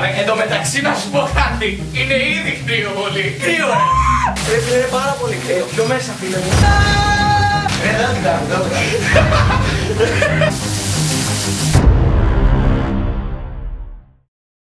Μα εν τω μεταξύ να σου πω κάτι. Είναι ήδη κρύο πολύ. Κρύο, ε. Ρε φίλε, είναι πάρα πολύ κρύο. Πιο μέσα, φίλε μου. Ρε, δεν το κάνω, δεν το κάνω.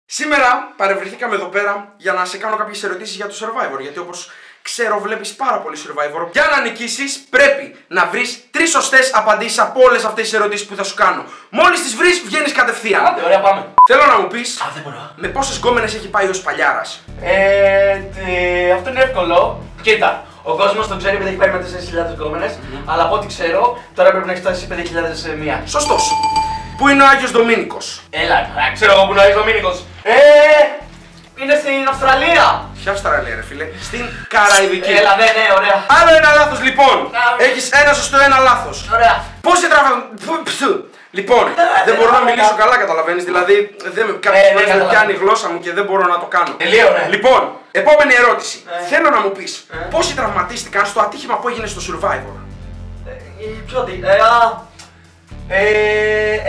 Σήμερα παρευρεθήκαμε εδώ πέρα για να σε κάνω κάποιες ερωτήσεις για το Survivor. Γιατί όπως ξέρω, βλέπεις πάρα πολύ Survivor. Για να νικήσεις πρέπει να βρεις τρεις σωστές απαντήσεις από όλες αυτές τις ερωτήσεις που θα σου κάνω. Μόλις τις βρεις, βγαίνεις κατευθείαν. Άντε, ωραία, πάμε. Θέλω να μου πεις Α, δεν μπορώ. με πόσες γκόμενες έχει πάει ο Σπαλιάρας. Ε, τε- αυτό είναι εύκολο. Κοίτα, ο κόσμος το ξέρει επειδή έχει πάει με 4.000 γκόμενες, αλλά από ό,τι ξέρω τώρα πρέπει να έχεις φτάσει σε 5.001. Σωστός. Πού είναι ο Άγιος Δομήνικος; Έλα, α, ξέρω εγώ που είναι ο Δομήνικος. Ε, είναι στην Αυστραλία. Ποια Αυστραλία ρε φίλε; Στην Καραϊβική. Έλα, ναι, ναι, ωραία. Άλλο ένα λάθος λοιπόν. Α, Έχεις ένα σωστό, ένα λάθος. Ωραία. Πόσοι τραβα... Που- ψου. Λοιπόν, δεν μπορώ να μιλήσω καλά, καταλαβαίνεις. Δηλαδή, δεν με... κάποιες ναι, φορές δεν καταλαβαίνω. πιάνει η γλώσσα μου και δεν μπορώ να το κάνω. Τελείω, ναι. Λοιπόν, επόμενη ερώτηση. Ε. Θέλω να μου πεις πόσοι τραυματίστηκαν στο ατύχημα που έγινε στο Survivor; Ε, Ποιο τι, ε, α, ε,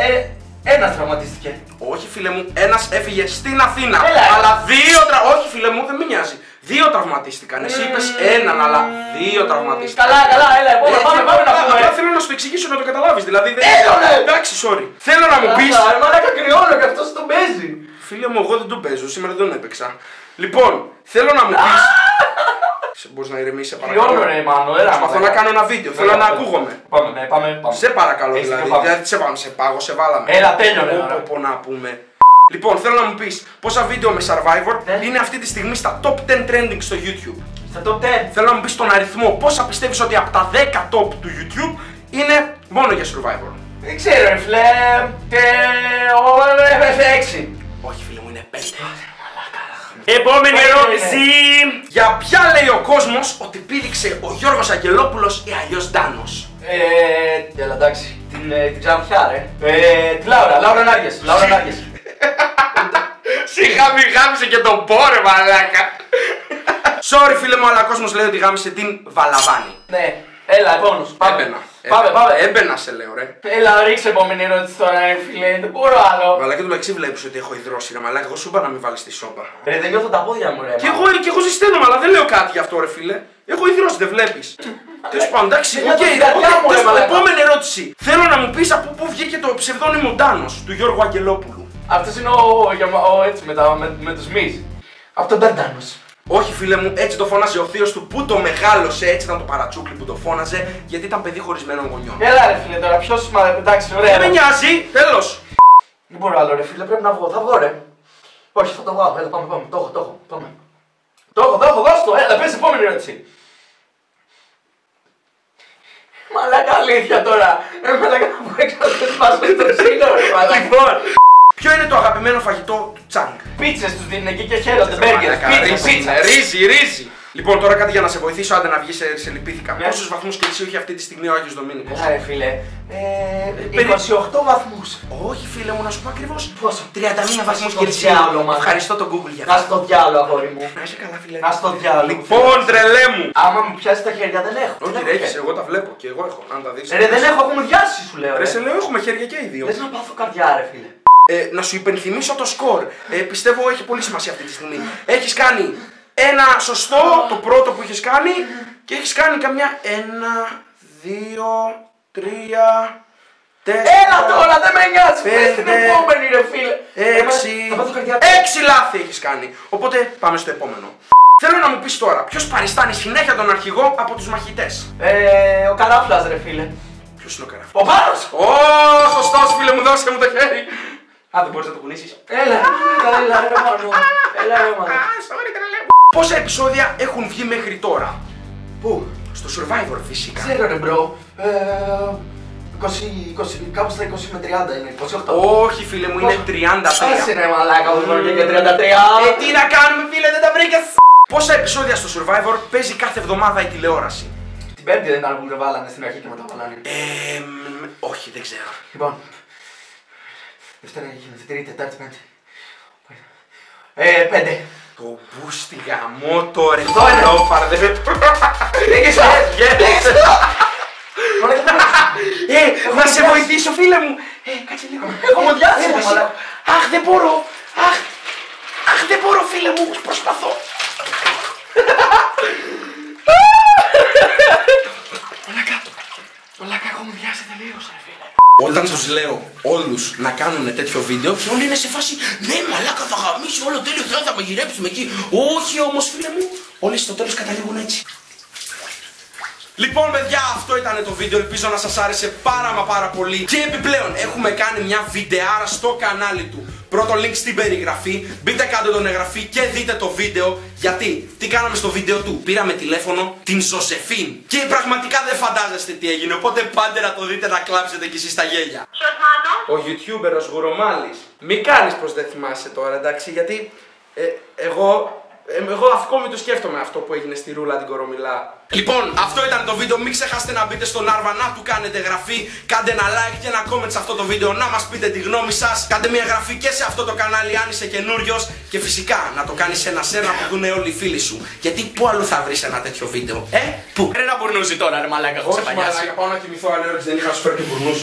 ε, ένας τραυματίστηκε. Όχι, φίλε μου, ένας έφυγε στην Αθήνα. Έλα. Αλλά δύο τρα... Όχι, φίλε μου, δεν με νοιάζει. Δύο τραυματίστηκαν. Εσύ είπες έναν, αλλά δύο τραυματίστηκαν. Καλά, καλά, έλα, επόμενο, Ε, πάμε, πάμε να απλά- πούμε. Απλά θέλω να σου το εξηγήσω να το καταλάβεις. Δηλαδή δεν. Έλα, ρε. Εντάξει, sorry. Θέλω να μου πει. Καλά, Μαλάκα κρυώνω και αυτός τον παίζει. Φίλε μου, εγώ δεν τον παίζω. Σήμερα δεν τον έπαιξα. Λοιπόν, θέλω να μου πει. Μπορείς να ηρεμήσει, σε παρακαλώ. Κρυώνω ρε Μάνο, έλα. Προσπαθώ να κάνω ένα βίντεο. Θέλω να ακούγομαι. Πάμε, ναι, πάμε, πάμε. Σε παρακαλώ Έχεις δηλαδή. δίκιο, πάμε. Δηλαδή σε πάμε, σε πάγω, σε βάλαμε. Έλα, τέλειωνε, Πω, ωραία. πω, πω, να πούμε. Λοιπόν, θέλω να μου πεις πόσα βίντεο με Survivor Ναι. είναι αυτή τη στιγμή στα top 10 trending στο YouTube; Στα top 10. Θέλω να μου πεις τον αριθμό. Πόσα πιστεύεις ότι από τα 10 top του YouTube είναι μόνο για Survivor; Δεν ξέρω ρε φίλε, και ο F6. Όχι, φίλε μου, είναι 5. Επόμενη Πέντε ερώτηση. Για ποια λέει ο κόσμος ότι πήδηξε ο Γιώργος Αγγελόπουλος ή αλλιώς Ντάνος; Ε, έλα εντάξει, την, ε, την ξανθιά ρε. Ε, τη Λάουρα, Λάουρα Νάργες, Λάουρα Νάργες. Σιγά μη γάμισε και τον πόρε, μαλάκα. Sorry, φίλε μου, αλλά ο κόσμος λέει ότι γάμισε την Βαλαβάνη. Ναι, έλα επόμενος, πάμε. Έμπαινε. Πάμε, Έμπαινε. πάμε. Έμπαινε, σε λέω, ρε. Έλα, ρίξε επόμενη ερώτηση τώρα ρε φίλε, δεν μπορώ άλλο. Μαλάκα του μεταξύ βλέπεις ότι έχω υδρώσει, ρε μαλάκα. Εγώ σου είπα να μην βάλεις τη σόπα. Ρε, δεν νιώθω τα πόδια μου ρε. Και εγώ, και εγώ ζεσταίνομαι, αλλά δεν λέω κάτι γι' αυτό, ρε φίλε. Έχω υδρώσει, δεν βλέπεις. Τέλος πάντων, εντάξει, Για οκ. το καρδιά οκ, μου, ρε τέλος πάντων, μαλάκα. Επόμενη ερώτηση. Θέλω να μου πεις από πού βγήκε το ψευδόνυμο Ντάνος του Γιώργου Αγγελόπουλου. Αυτός είναι ο, ο, ο έτσι με, τα, με, με τους μυς. Αυτό ήταν Τάνος. Όχι, φίλε μου, έτσι το φώναζε ο θείος του που το μεγάλωσε, έτσι ήταν το παρατσούκλι που το φώναζε, γιατί ήταν παιδί χωρισμένων γονιών. Έλα ρε φίλε τώρα, ποιος μα εντάξει, ωραία. Δεν με νοιάζει, τέλος. Δεν μπορώ άλλο ρε φίλε, πρέπει να βγω, θα βγω ρε. Όχι, θα το βγάλω, έλα πάμε, πάμε, το έχω, το έχω, πάμε. Το έχω, το έχω, δώσ' το, έλα, πες επόμενη ερώτηση. Μαλάκα αλήθεια τώρα. Ε, μαλάκα να πω έξω να το σπάσω στο σύνορο, ρε μαλάκα. Λοιπόν, ποιο είναι το αγαπημένο φαγητό του Τσάνγκ; Πίτσες τους δίνουν εκεί και χαίρονται, μπέργκερ, Μαλάκα, πίτσα, ρύζι πίτσα. είναι, Ρύζι, ρύζι. Λοιπόν, τώρα κάτι για να σε βοηθήσω, άντε να βγεις σε, σε λυπήθηκα. Ναι. Πόσους βαθμούς Κελσίου έχει αυτή τη στιγμή ο Άγιος Δομήνικο. Έλα ρε φίλε, ε, περί- 28 βαθμούς. Όχι, φίλε μου, να σου πω ακριβώς. Πόσο; 31 βαθμούς Στο Κελσίου. διάλογο, μάνα. Ευχαριστώ τον Google για Να αυτό. στο διάλο, αγόρι μου. Να είσαι καλά, φίλε. Να στο διάλο. Λοιπόν, τρελέ μου. Άμα μου πιάσεις τα χέρια δεν έχω. Όχι, Δεν ρε, έχω έχεις, χέρια. εγώ τα βλέπω και εγώ έχω. Αν τα δεις. Ρε δεν έχω, έχουμε διάσει σου λέω. Ρε, Ρε, σε λέω, έχουμε χέρια και οι δύο. Λες να πάθω καρδιά ρε φίλε. Ε, να σου υπενθυμίσω το σκορ. Ε, πιστεύω έχει πολύ σημασία αυτή τη στιγμή. Έχεις κάνει ένα σωστό, το πρώτο που έχει κάνει, και έχεις κάνει καμιά ένα, δύο, τρία, τέσσερα. Έλα τώρα, δεν με νοιάζει. Πες την πέντε, επόμενη ρε φίλε. Έξι, Θα πάθω καρδιά. έξι λάθη έχεις κάνει. Οπότε πάμε στο επόμενο. Θέλω να μου πεις τώρα, ποιος παριστάνει συνέχεια τον αρχηγό από τους μαχητές; Ε, ο καράφλας ρε φίλε. Ποιος είναι ο καράφι. Ο Πάνος. Ω, σωστός φίλε μου, δώσε μου το χέρι. Α, δεν μπορείς να το κουνήσεις. Έλα, έλα, έλα ρε μάνο. Έλα ρε μάνο. Πόσα επεισόδια έχουν βγει μέχρι τώρα; Πού; Στο Survivor φυσικά. Ξέρω ρε bro. Ε, 20, 20, κάπου στα 20 με 30 είναι, 28. Όχι φίλε μου, είναι 33. Άσε ρε μαλάκα μου μπορεί και 33. Ε, τι να κάνουμε φίλε, δεν τα βρήκες. Πόσα επεισόδια στο Survivor παίζει κάθε εβδομάδα η τηλεόραση; Την πέμπτη δεν ήταν που με βάλανε στην αρχή και μετά βάλανε. Ε, μ, όχι, δεν ξέρω. Λοιπόν. Δευτέρα γίνεται, Τρίτη, Τετάρτη, Πέμπτη. Ε, πέντε. Το μπούστι γαμό το ρε Αυτό είναι. το παρδε. Νίκησα! Yes. Μαλάκα, Ε, να σε βοηθήσω φίλε μου. Ε, κάτσε λίγο. Έχω μοδιάσει, Έλα, ρε, σήκω. μαλάκα. Αχ, δεν μπορώ. Αχ. φίλε μου, προσπαθώ. Μαλάκα, μαλάκα έχω μου διάσει τελείως ρε φίλε. Όταν τους λέω όλους να κάνουν τέτοιο βίντεο και όλοι είναι σε φάση Ναι μαλάκα θα γαμίσει όλο τέλειο θα, θα μαγειρέψουμε εκεί Όχι όμως φίλε μου Όλοι στο τέλος καταλήγουν έτσι Λοιπόν παιδιά αυτό ήταν το βίντεο. Ελπίζω να σας άρεσε πάρα μα πάρα πολύ. Και επιπλέον έχουμε κάνει μια βιντεάρα στο κανάλι του Πρώτο link στην περιγραφή. Μπείτε κάτω τον εγγραφή και δείτε το βίντεο. Γιατί; Τι κάναμε στο βίντεο του; Πήραμε τηλέφωνο την Ζωσεφίν. Και πραγματικά δεν φαντάζεστε τι έγινε. Οπότε πάντε να το δείτε να κλάψετε κι εσείς τα γέλια. Ο YouTuber ο Σγουρομάλης. Μη κάνεις πως δεν θυμάσαι τώρα εντάξει Γιατί ε, εγώ ε, εγώ ακόμη το σκέφτομαι αυτό που έγινε στη Ρούλα την Κορομιλά. Λοιπόν, αυτό ήταν το βίντεο. Μην ξεχάσετε να μπείτε στον Άρβα, να του κάνετε εγγραφή. Κάντε ένα like και ένα comment σε αυτό το βίντεο. Να μας πείτε τη γνώμη σας. Κάντε μια εγγραφή και σε αυτό το κανάλι αν είσαι καινούριος. Και φυσικά να το κάνεις ένα σένα που δουν όλοι οι φίλοι σου. Γιατί πού αλλού θα βρεις ένα τέτοιο βίντεο. Ε, πού; Ρε να μπουρνούζει τώρα, ρε μαλάκα, έχω Όχι, ξεπαγιάσει. μαλάκα, πάω να κοιμηθώ άλλη ώρα δεν είχα σου φέρει και μπουρνούς.